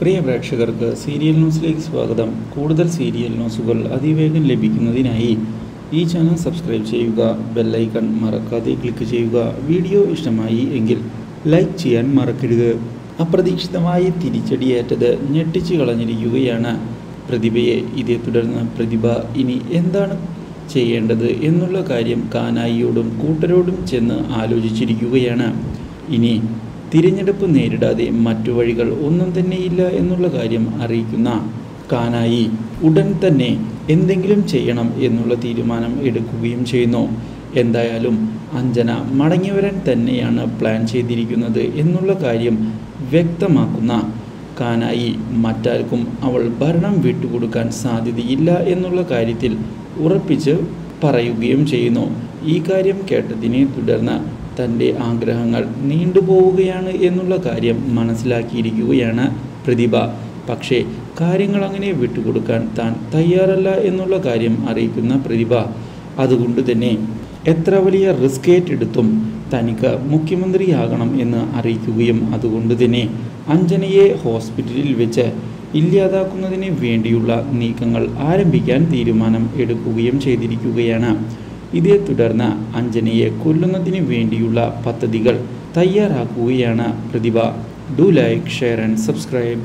പ്രിയ പ്രേക്ഷകർക്ക് സീരിയൽ ന്യൂസിലേക്ക് സ്വാഗതം. കൂടുതൽ സീരിയൽ ന്യൂസുകൾ അതിവേഗം ലഭിക്കുന്നതിനായി ഈ ചാനൽ സബ്സ്ക്രൈബ് ചെയ്യുക ബെല്ലൈക്കൺ മറക്കാതെ ക്ലിക്ക് ചെയ്യുക വീഡിയോ ഇഷ്ടമായി എങ്കിൽ ലൈക്ക് ചെയ്യാൻ മറക്കരുത്. അപ്രതീക്ഷിതമായി തിരിച്ചടിയേറ്റത് ഞെട്ടിച്ചു കളഞ്ഞിരിക്കുകയാണ്. പ്രതിഭയെ ഇതേ തുടർന്ന് പ്രതിഭ ഇനി എന്താണ് ചെയ്യേണ്ടത്? എന്നുള്ള കാര്യം കാനായിയോടും കൂട്ടരോടും ചെന്ന് ആലോചിച്ചിരിക്കുകയാണ്. ഇനി തിരഞ്ഞെടുപ്പ് നേരിടാതെ മറ്റു വഴികൾ ഒന്നും തന്നെയില്ല എന്നുള്ള കാര്യം അറിയിക്കുന്ന കാനായി ഉടൻ തന്നെ എന്തെങ്കിലും ചെയ്യണം എന്നുള്ള തീരുമാനം എടുക്കുകയും ചെയ്യുന്നു. എന്തായാലും അഞ്ജന മടങ്ങി വരാൻ തന്നെയാണ് പ്ലാൻ ചെയ്തിരിക്കുന്നത് എന്നുള്ള കാര്യം വ്യക്തമാക്കുന്ന കാനായി മറ്റാർക്കും അവൾ ഭരണം വിട്ടുകൊടുക്കാൻ സാധ്യതയില്ല എന്നുള്ള കാര്യത്തിൽ ഉറപ്പിച്ച് പറയുകയും ചെയ്യുന്നു. ഈ കാര്യം കേട്ടതിനെ തുടർന്ന് തന്റെ ആഗ്രഹങ്ങൾ നീണ്ടുപോവുകയാണ് എന്നുള്ള കാര്യം മനസ്സിലാക്കിയിരിക്കുകയാണ് പ്രതിഭ. പക്ഷേ കാര്യങ്ങൾ അങ്ങനെ വിട്ടുകൊടുക്കാൻ താൻ തയ്യാറല്ല എന്നുള്ള കാര്യം അറിയിക്കുന്ന പ്രതിഭ. അതുകൊണ്ട് തന്നെ എത്ര വലിയ റിസ്ക് ഏറ്റെടുത്തും തനിക്ക് മുഖ്യമന്ത്രിയാകണം എന്ന് അറിയിക്കുകയും അതുകൊണ്ട് തന്നെ അഞ്ജനയെ ഹോസ്പിറ്റലിൽ വെച്ച് ഇല്ലാതാക്കുന്നതിന് വേണ്ടിയുള്ള നീക്കങ്ങൾ ആരംഭിക്കാൻ തീരുമാനം എടുക്കുകയും ചെയ്തിരിക്കുകയാണ്. ഇതേ തുടർന്ന് അഞ്ജനയെ കൊല്ലുന്നതിന് വേണ്ടിയുള്ള പദ്ധതികൾ തയ്യാറാക്കുകയാണ് Prathibha. Do like share and subscribe